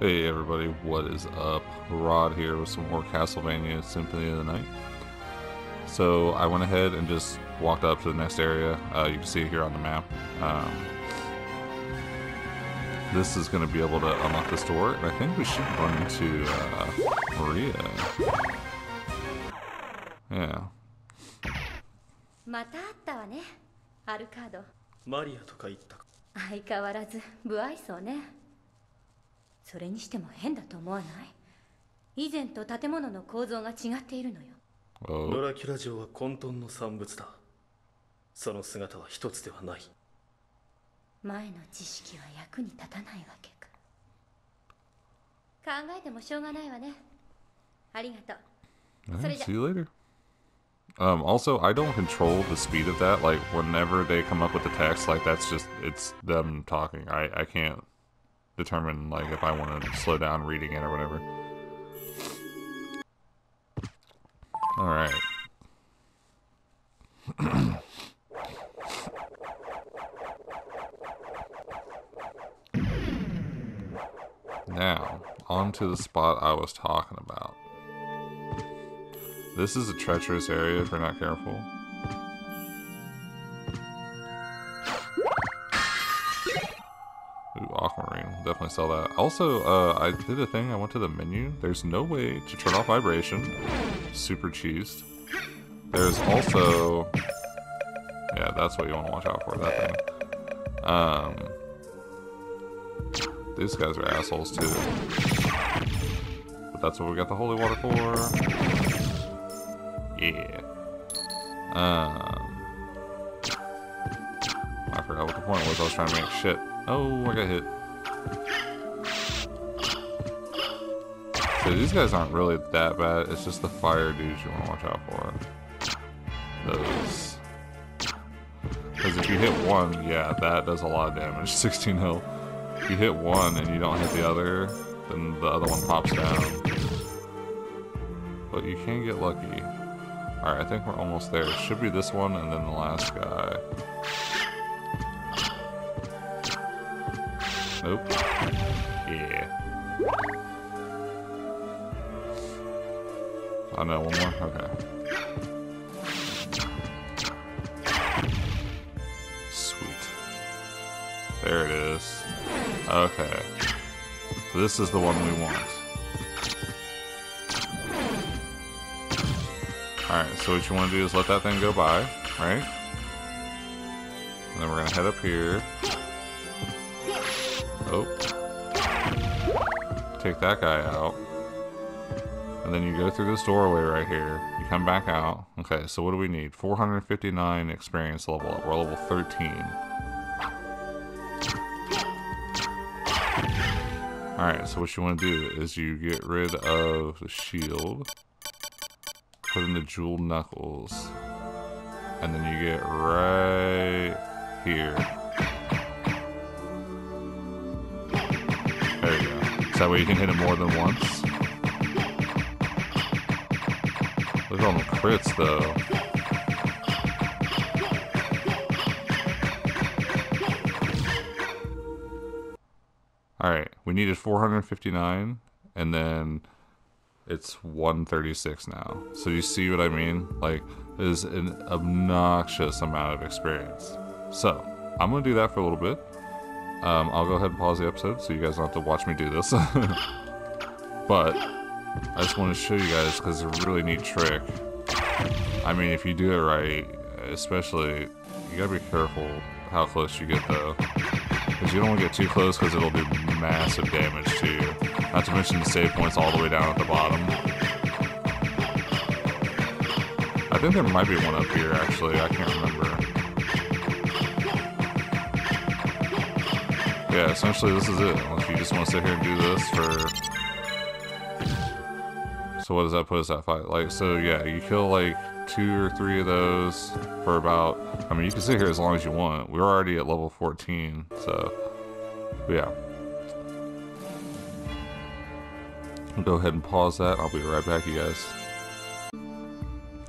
Hey everybody, what is up? Rod here with some more Castlevania Symphony of the Night. So I went ahead and just walked up to the next area. Uh, you can see it here on the map. Um, this is going to be able to unlock this door, and I think we should run into uh, Maria. Yeah. また会ったわねアルカードマリアとか言ったか相変わらず不愛想ね それにしても変だと思わない以前と建物の構造が違っているのよノ Oh, ラキュラ城は混沌の産物だその姿は一つではない前の知識は役に立たないわけか考えてもしょうがないわねありがとう see you later. Um, also, I don't control the speed of that. Like, whenever they come up with the text, like, that's just, it's them talking. I, I can't determine, like, if I want to slow down reading it or whatever. Alright. now, on to the spot I was talking about. This is a treacherous area if you're not careful. Definitely sell that. Also, uh, I did a thing. I went to the menu. There's no way to turn off vibration. Super cheesed. There's also... Yeah, that's what you want to watch out for, that thing. Um... These guys are assholes, too. But that's what we got the holy water for. Yeah. Um. I forgot what the point was. I was trying to make shit. Oh, I got hit. So these guys aren't really that bad. It's just the fire dudes you want to watch out for. Those. Because if you hit one, yeah, that does a lot of damage. 16 health. If you hit one and you don't hit the other, then the other one pops down. But you can get lucky. Alright, I think we're almost there. It should be this one and then the last guy. Nope. Yeah. Oh no, one more? Okay. Sweet. There it is. Okay. This is the one we want. Alright, so what you want to do is let that thing go by, right? And then we're going to head up here. Oh. Take that guy out. And then you go through this doorway right here. You come back out. Okay, so what do we need? 459 experience level up. We're level 13. Alright, so what you want to do is you get rid of the shield. Put in the jeweled knuckles. And then you get right here. So that way you can hit it more than once. Look at all the crits though. Alright, we needed 459 and then it's 136 now. So you see what I mean? Like, is an obnoxious amount of experience. So, I'm going to do that for a little bit. Um, I'll go ahead and pause the episode so you guys don't have to watch me do this. but, I just want to show you guys because it's a really neat trick. I mean, if you do it right, especially, you gotta be careful how close you get though. Because you don't want to get too close because it'll do massive damage to you. Not to mention the save points all the way down at the bottom. I think there might be one up here actually, I can't remember. Yeah, essentially this is it. Unless you just want to sit here and do this for... So what does that put us at five? Like, so yeah, you kill like two or three of those for about, I mean, you can sit here as long as you want. We're already at level 14, so yeah. I'll go ahead and pause that. I'll be right back, you guys.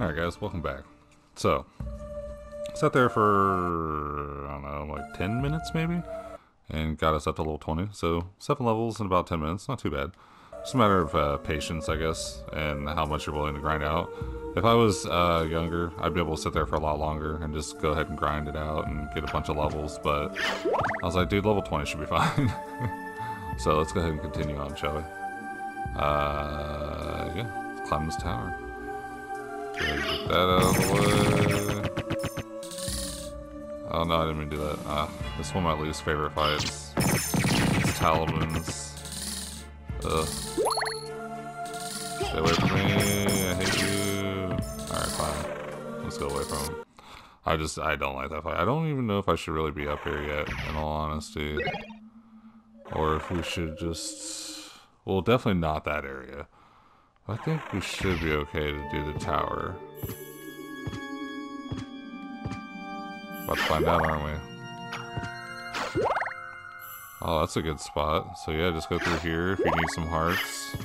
Alright guys, welcome back. So, sat there for, I don't know, like 10 minutes maybe? And got us up to level 20. So seven levels in about 10 minutes, not too bad. It's a matter of uh, patience, I guess, and how much you're willing to grind out. If I was uh, younger, I'd be able to sit there for a lot longer and just go ahead and grind it out and get a bunch of levels, but I was like, dude, level 20 should be fine. so let's go ahead and continue on, shall we? Uh, yeah, climb this tower. Get that out of the way. Oh no, I didn't mean to do that. Uh, this one my least favorite fights. Talibans. Ugh. Stay away from me. I hate you. Alright, fine. Let's go away from him. I just, I don't like that fight. I don't even know if I should really be up here yet, in all honesty. Or if we should just... Well, definitely not that area. I think we should be okay to do the tower. About to find out, aren't we? Oh, that's a good spot. So yeah, just go through here if you need some hearts.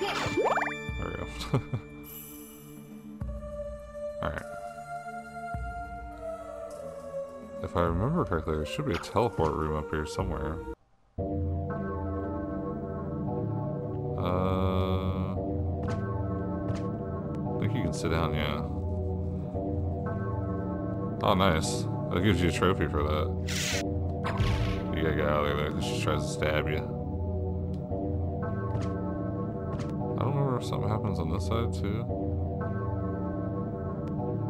There we go. Alright. If I remember correctly, there should be a teleport room up here somewhere. Uh, I think you can sit down, yeah. Oh, nice. That gives you a trophy for that. You gotta get out of there because she tries to stab you. I don't remember if something happens on this side too.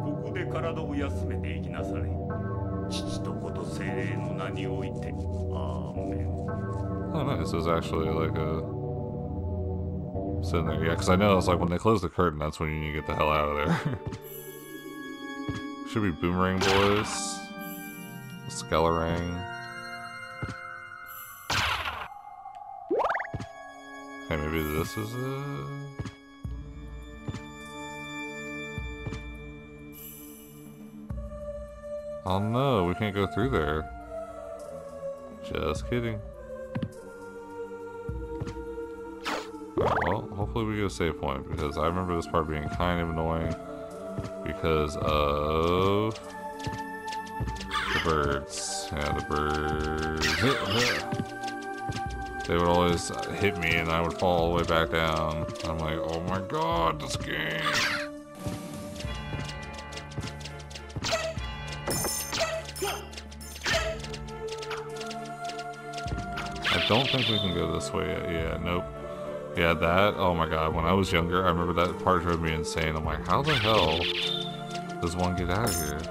ここで体を休めていきなされ父と子と精霊の名においてアーメン Oh, nice. There's actually like a. Sitting there. Yeah, because I know it's like when they close the curtain, that's when you need to get the hell out of there. Should be Boomerang Boys. Skelerang. Hey, maybe this is it. Oh no, we can't go through there. Just kidding. Alright, well, hopefully we get a save point because I remember this part being kind of annoying because of the birds. Yeah, the birds. they would always hit me and I would fall all the way back down. I'm like, oh my god, this game. I don't think we can go this way yet. Yeah, nope. Yeah, that. Oh my god, when I was younger, I remember that part drove me insane. I'm like, how the hell does one get out of here?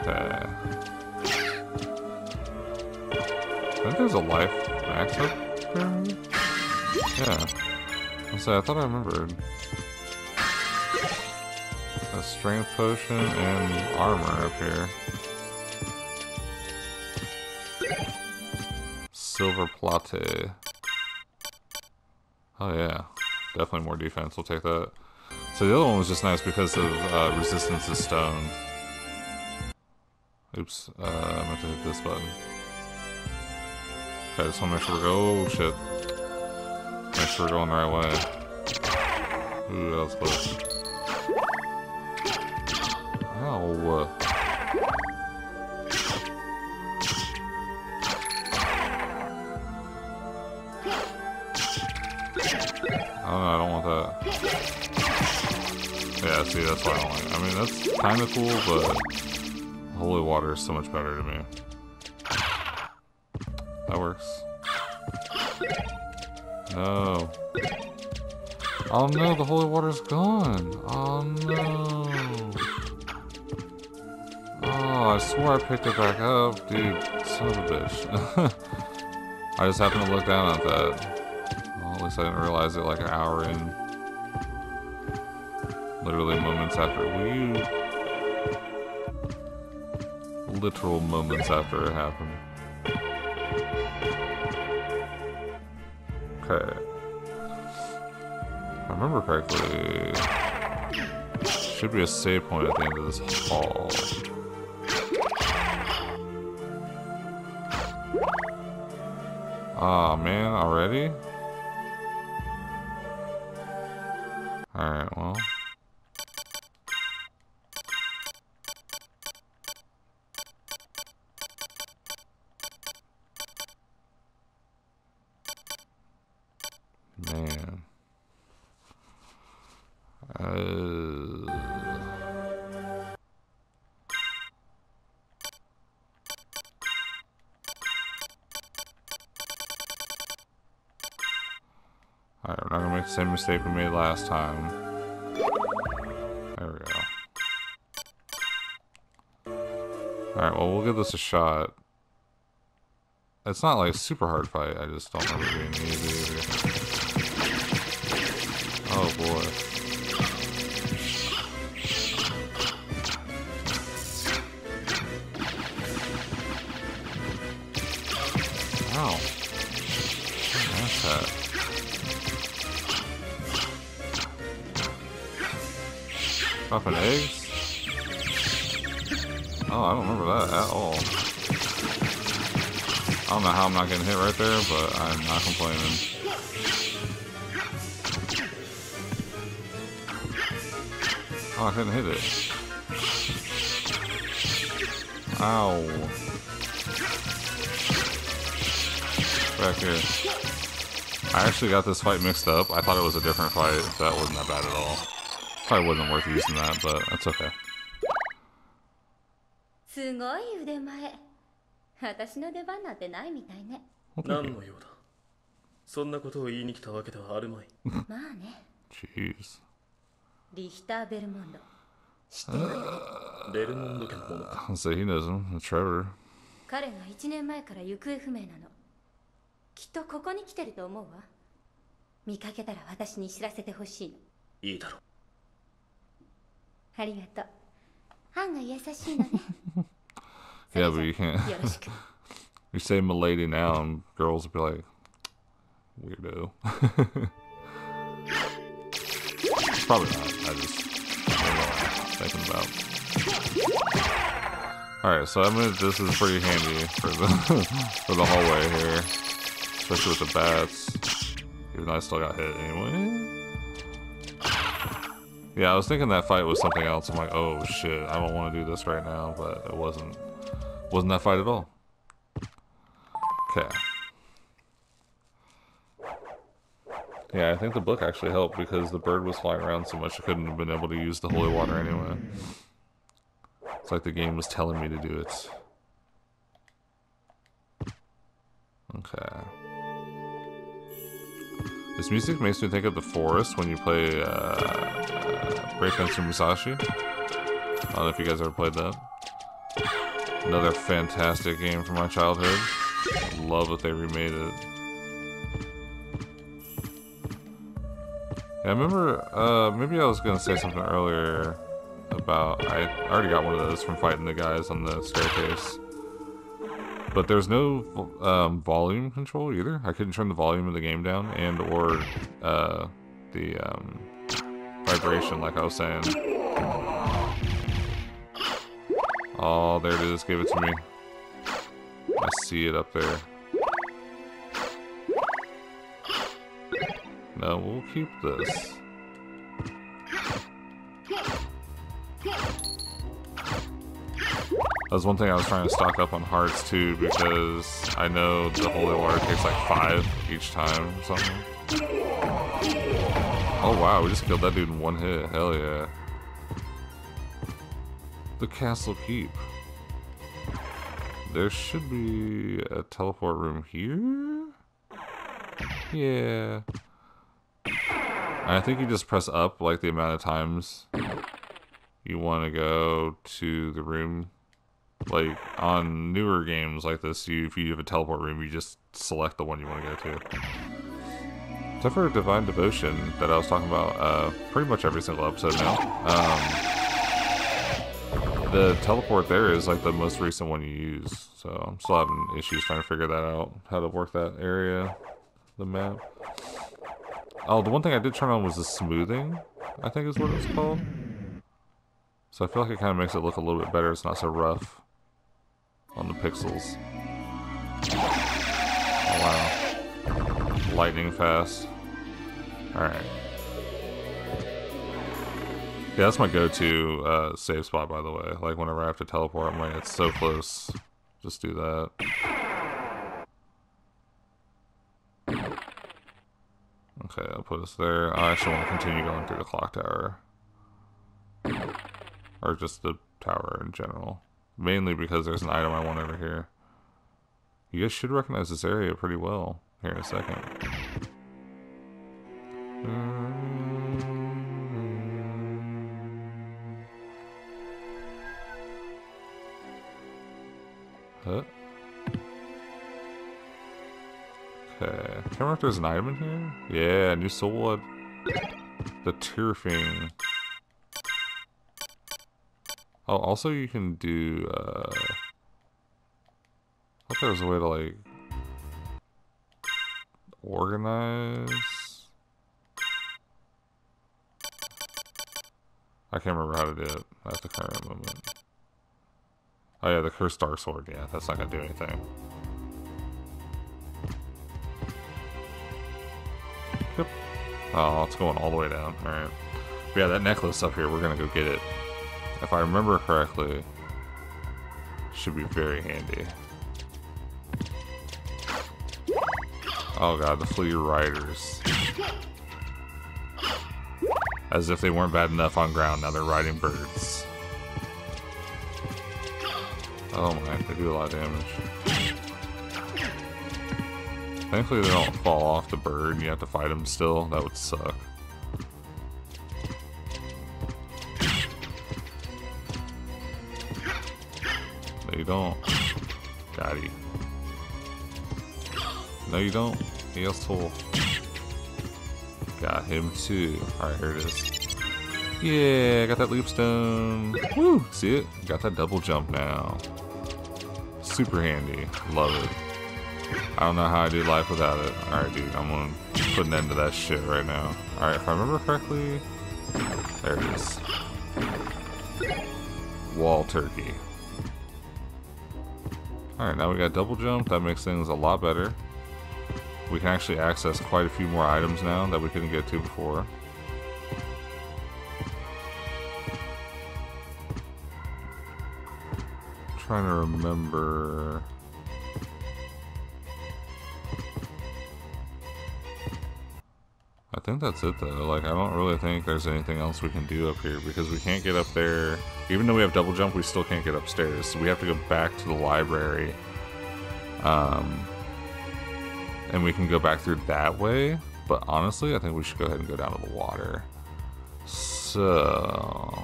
Okay. I think there's a life max up there. Yeah. I say, I thought I remembered. A strength potion and armor up here. Silver plate. Oh yeah, definitely more defense. We'll take that. So the other one was just nice because of uh, resistance to stone. Oops, uh, I meant to hit this button. Okay, just want to make sure we go. Oh shit. Make sure we're going the right way. Ooh, that was close. Ow. Oh no, I don't want that. Yeah, see, that's why I don't like it. I mean, that's kind of cool, but holy water is so much better to me. That works. No. Oh no, the holy water's gone. Oh no. Oh, I swore I picked it back up. Dude, son of a bitch. I just happened to look down at that. I didn't realize it like an hour in. Literally moments after. We Literal moments after it happened. Okay. If I remember correctly, should be a save point at the end of this hall. Ah, man, already? Alright, well. Mistake we made last time. There we go. Alright, well we'll give this a shot. It's not like a super hard fight, I just don't remember being easy. Oh boy. Wow. That's that. Dropping eggs? Oh, I don't remember that at all. I don't know how I'm not getting hit right there, but I'm not complaining. Oh, I couldn't hit it. Ow. Back here. I actually got this fight mixed up. I thought it was a different fight. That wasn't that bad at all Probably wasn't worth using that, but that's okay. すごい腕前私の出番なんてないみたいね Well, thank 何 you. の用だそんなことを言いに来たわけではあるまいまあね Jeez. リヒター・ベルモンド知ってるわよねベルモンド家のものか I'll say he knows him. Trevor. 彼が1年前から行方不明なのきっとここに来てると思うわ見かけたら私に知らせてほしいのいいだろう ありがとうハンが優しいのね Yeah, but you can't. よろしく You say milady now, and girls will be like, weirdo. Probably not. I just I don't know what I'm thinking about. All right, so I mean this is pretty handy for the for the hallway here, especially with the bats. Even though I still got hit anyway. Yeah, I was thinking that fight was something else. I'm like, oh shit, I don't want to do this right now, but it wasn't. Wasn't that fight at all? Okay. Yeah, I think the book actually helped because the bird was flying around so much I couldn't have been able to use the holy water anyway. It's like the game was telling me to do it. Okay. This music makes me think of the forest when you play uh, uh, Brave Fencer Musashi. I don't know if you guys ever played that. Another fantastic game from my childhood. Love that they remade it. Yeah, I remember, uh, maybe I was gonna say something earlier about, I already got one of those from fighting the guys on the staircase. But there's no um, volume control either. I couldn't turn the volume of the game down and or uh, the um, vibration like I was saying. Oh, there it is. Give it to me. I see it up there. No, we'll keep this. That was one thing I was trying to stock up on hearts too, because I know the holy water takes like five each time or something. Oh wow, we just killed that dude in one hit. Hell yeah. The castle keep. There should be a teleport room here? Yeah. I think you just press up like the amount of times you want to go to the room. Like on newer games like this, you if you have a teleport room, you just select the one you want to go to. Except for Divine Devotion that I was talking about uh, pretty much every single episode now. Um, the teleport there is like the most recent one you use, so I'm still having issues trying to figure that out, how to work that area, the map. Oh, the one thing I did turn on was the smoothing, I think is what it's called. So I feel like it kind of makes it look a little bit better. It's not so rough on the pixels. Oh, wow. Lightning fast. Alright. Yeah, that's my go-to uh, save spot, by the way. Like whenever I have to teleport, I'm like, it's so close. Just do that. Okay, I'll put us there. I actually want to continue going through the clock tower. Or just the tower in general. Mainly because there's an item I want over here. You guys should recognize this area pretty well here in a second. Huh? Okay. Can't remember if there's an item in here. Yeah, new soul blood. The turfing. Oh, also you can do, uh... I thought there was a way to, like... Organize... I can't remember how to do it at the current moment. Oh yeah, the Cursed Dark Sword. Yeah, that's not gonna do anything. Yep. Oh, it's going all the way down. Alright. Yeah, that necklace up here, we're gonna go get it. If I remember correctly, should be very handy. Oh god, the Flea Riders. As if they weren't bad enough on ground, now they're riding birds. Oh my, they do a lot of damage. Thankfully they don't fall off the bird and you have to fight them still. That would suck. No you don't. Got you. No you don't. He has tool. Got him too. Alright, here it is. Yeah, I got that leap stone. Woo! See it? Got that double jump now. Super handy. Love it. I don't know how I do life without it. Alright, dude. I'm gonna put an end to that shit right now. Alright, if I remember correctly... There it is. Wall turkey. Alright, now we got double jump. That makes things a lot better. We can actually access quite a few more items now that we couldn't get to before. trying to remember. Think that's it though. Like, I don't really think there's anything else we can do up here because we can't get up there. Even though we have double jump, we still can't get upstairs. So we have to go back to the library. Um, and we can go back through that way. But honestly, I think we should go ahead and go down to the water. So,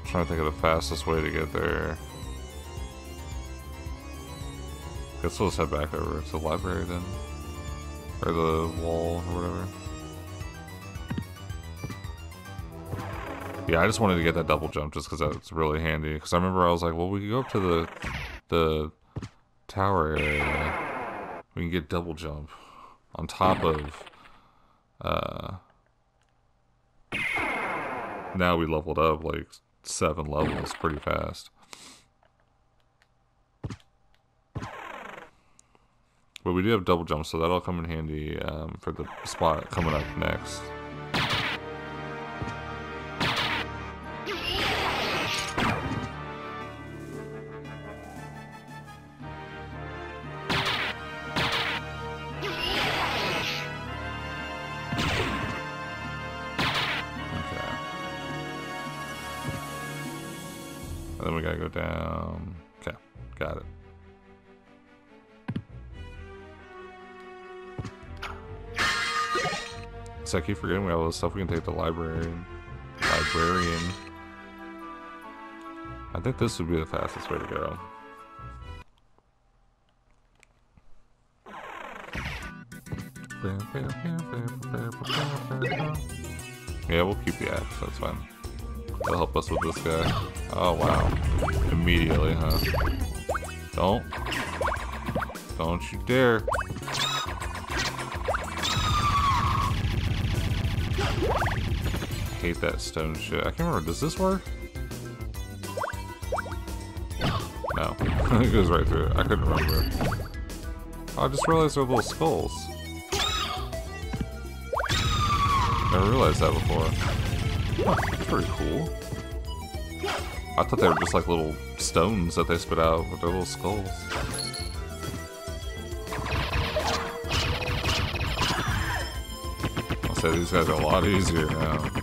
I'm trying to think of the fastest way to get there. Guess we'll just head back over to the library then. Or the wall or whatever. Yeah, I just wanted to get that double jump just because that's really handy. Because I remember I was like, well, we can go up to the the tower area. We can get double jump on top of. Uh, now we leveled up like seven levels pretty fast. But we do have double jump, so that'll come in handy um, for the spot coming up next. down. Okay, got So I keep forgetting we have all this stuff we can take to librarian. Librarian. I think this would be the fastest way to go. Yeah, we'll keep the axe, that's fine. That'll help us with this guy. Oh, wow. Immediately, huh? Don't. Don't you dare. Hate that stone shit. I can't remember. Does this work? No. it goes right through it. I couldn't remember. Oh, I just realized they're little skulls. Never realized that before. Huh, that's pretty cool. I thought they were just like little stones that they spit out with their little skulls. I'll say these guys are a lot easier now.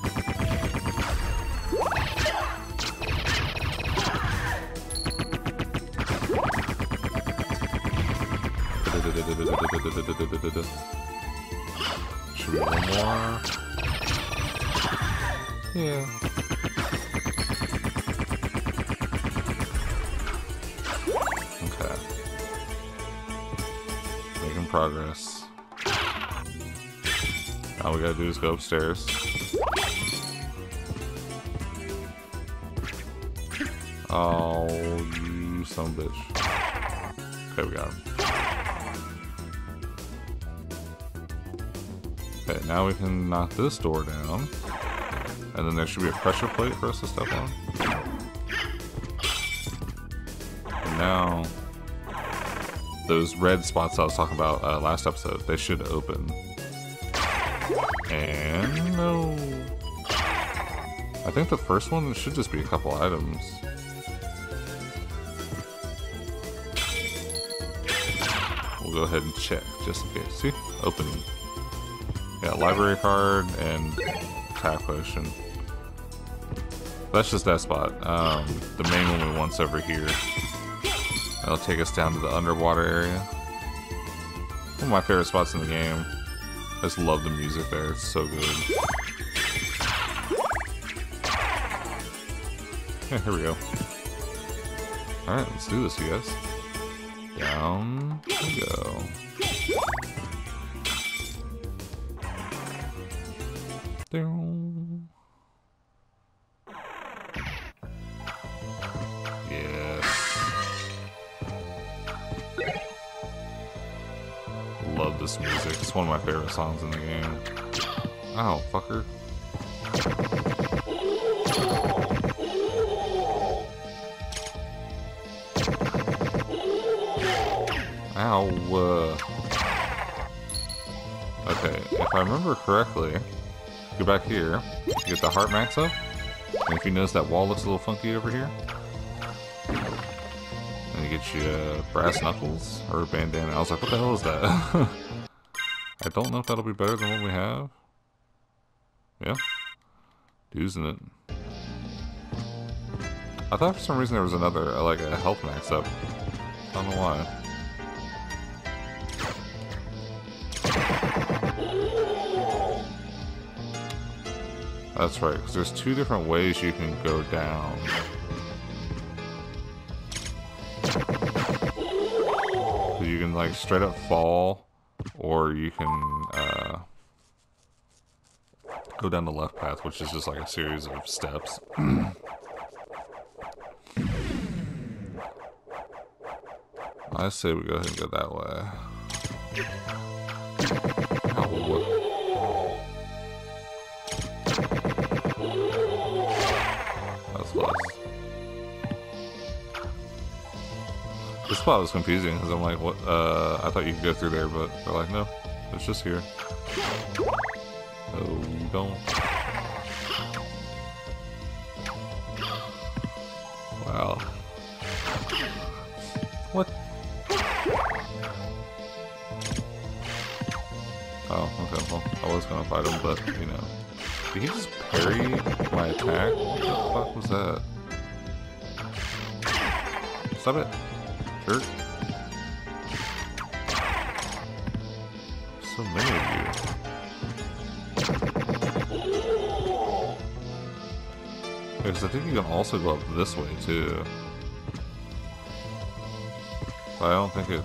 Is go upstairs. Oh, you some bitch. Okay, we got him. Okay, now we can knock this door down. And then there should be a pressure plate for us to step on. And now, those red spots I was talking about uh, last episode, they should open. And no. I think the first one should just be a couple items. We'll go ahead and check just in case. See? Opening. Yeah, library card and tap potion. That's just that spot. Um, the main one we want's over here. That'll take us down to the underwater area. One of my favorite spots in the game. I just love the music there. It's so good. Yeah, here we go. Alright, let's do this, you guys. Down we go. One of my favorite songs in the game. Ow, fucker. Ow. Uh. Okay, if I remember correctly, go back here, get the heart max up, and if you notice that wall looks a little funky over here, and you get you uh, brass knuckles or a bandana. I was like, what the hell is that? I don't know if that'll be better than what we have. Yeah, using it. I thought for some reason there was another, uh, like a health max up. I don't know why. That's right, because there's two different ways you can go down. You can like straight up fall, or you can uh, go down the left path, which is just like a series of steps. I say we go ahead and go that way. What? That's less. This spot was confusing because I'm like, what? Uh, I thought you could go through there, but they're like, no, it's just here. Oh, you don't. Wow. What? Oh, okay. Well, I was gonna fight him, but you know, did he just parry my attack? What the fuck was that? Stop it, jerk. So many of you. Because I think you can also go up this way too. But I don't think it.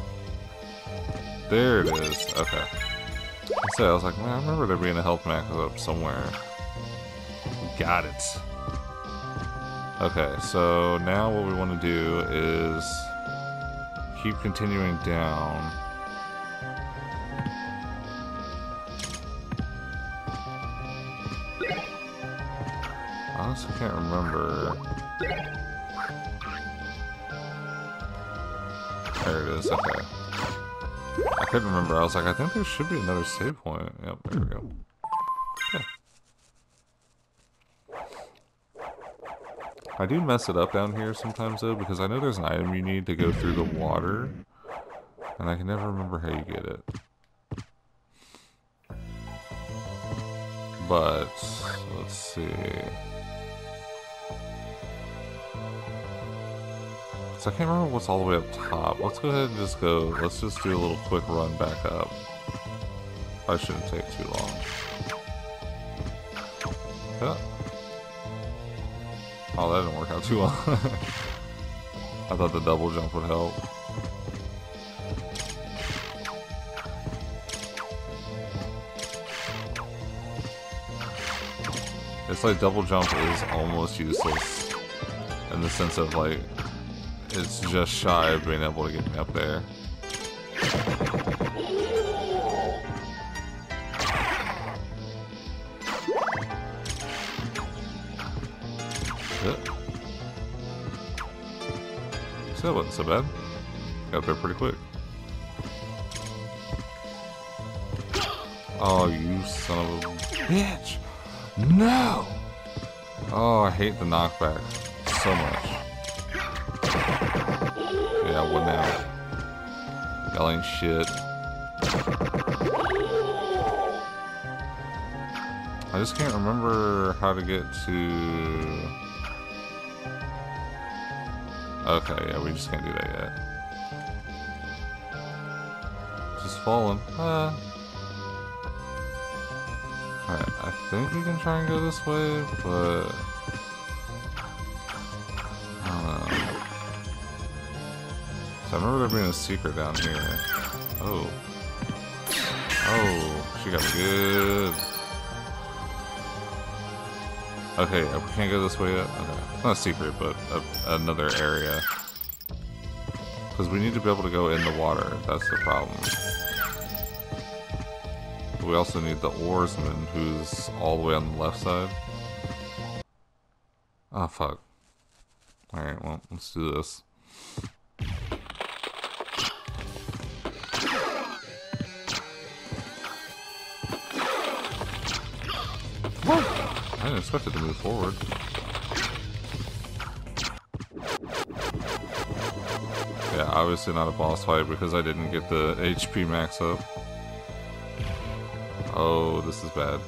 There it is. Okay. I said I was like, man, I remember there being a health max up somewhere. Got it. Okay, so now what we want to do is keep continuing down. I honestly can't remember. There it is, okay. I couldn't remember. I was like, I think there should be another save point. Yep, there we go. I do mess it up down here sometimes though because I know there's an item you need to go through the water, and I can never remember how you get it. But let's see. So I can't remember what's all the way up top. Let's go ahead and just go. Let's just do a little quick run back up. I shouldn't take too long. Yeah. Oh, that didn't work out too well. I thought the double jump would help. It's like double jump is almost useless in the sense of like it's just shy of being able to get me up there. That wasn't so bad. Got there pretty quick. Oh, you son of a bitch! No! Oh, I hate the knockback so much. Yeah, what now? Y'all ain't shit. I just can't remember how to get to... Okay, yeah, we just can't do that yet. Just falling. Uh. Alright, I think we can try and go this way, but... I don't know. So I remember there being a secret down here. Oh. Oh, she got good. Okay, we can't go this way yet? Okay. Not a secret, but a, another area. Because we need to be able to go in the water. That's the problem. We also need the oarsman, who's all the way on the left side. Oh, fuck. Alright, well, let's do this. Didn't expect it to move forward. Yeah, obviously not a boss fight because I didn't get the HP max up. Oh, this is bad.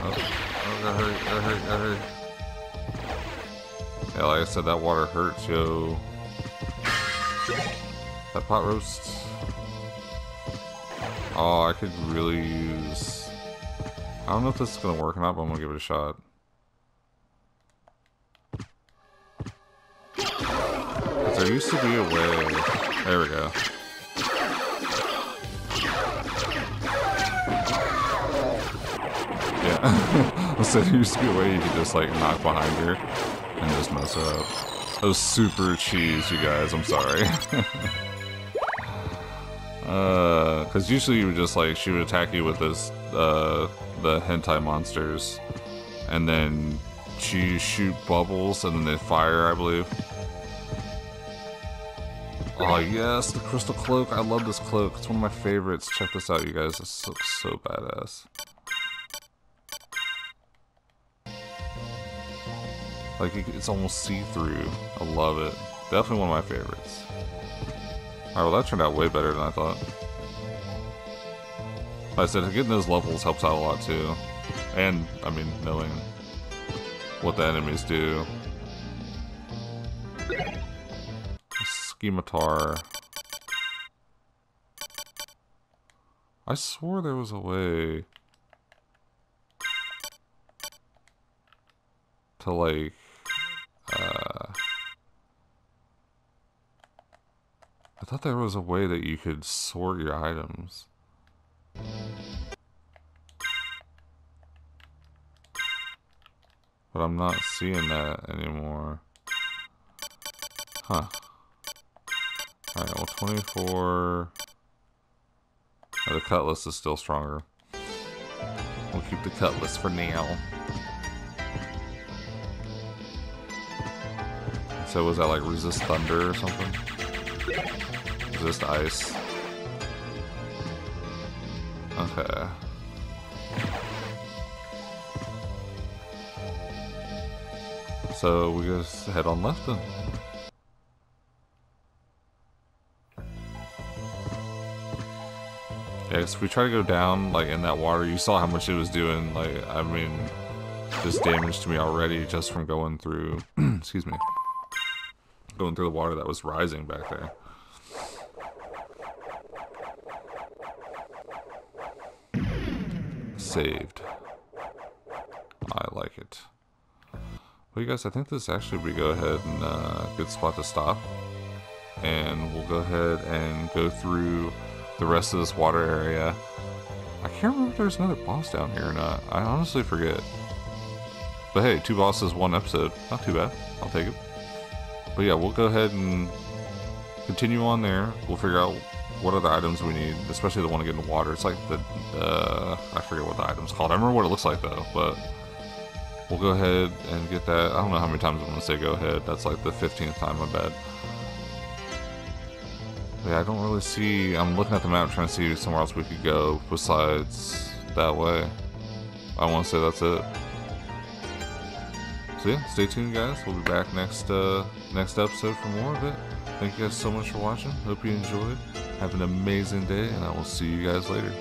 Oh, oh. Yeah, like I said, that water hurts, yo. That pot roast. Oh, I could really use... I don't know if this is going to work or not, but I'm going to give it a shot. there used to be a way... There we go. Yeah. I said there used to be a way you could just like knock behind her and just mess up. That was super cheese, you guys. I'm sorry. Uh, because usually you would just like she would attack you with this uh the hentai monsters, and then she shoot bubbles and then they fire, I believe. Oh yes, the crystal cloak. I love this cloak. It's one of my favorites. Check this out, you guys. This looks so badass. Like it's almost see-through. I love it. Definitely one of my favorites. Alright, well that turned out way better than I thought. Like I said, getting those levels helps out a lot too. And, I mean, knowing what the enemies do. Scimitar. I swore there was a way to like uh I thought there was a way that you could sort your items. But I'm not seeing that anymore. Huh. Alright, well 24... Oh, the cutlass is still stronger. We'll keep the cutlass for now. So was that like resist thunder or something? Just ice. Okay. So we just head on left then. Yeah, cause we try to go down, like, in that water. You saw how much it was doing, like, I mean, just damage to me already just from going through, excuse me, going through the water that was rising back there. Saved. I like it. Well, you guys, I think this actually we go ahead and uh, good spot to stop, and we'll go ahead and go through the rest of this water area. I can't remember if there's another boss down here or not. I honestly forget. But hey, two bosses, one episode. Not too bad. I'll take it. But yeah, we'll go ahead and continue on there. We'll figure out what other items we need, especially the one to get in the water. It's like the, uh, I forget what the item's called. I remember what it looks like though, but we'll go ahead and get that. I don't know how many times I'm going to say go ahead. That's like the 15th time, I bet. Yeah, I don't really see. I'm looking at the map trying to see somewhere else we could go besides that way. I want to say that's it. So yeah, stay tuned, guys. We'll be back next uh, next episode for more of it. Thank you guys so much for watching. Hope you enjoyed. Have an amazing day, and I will see you guys later.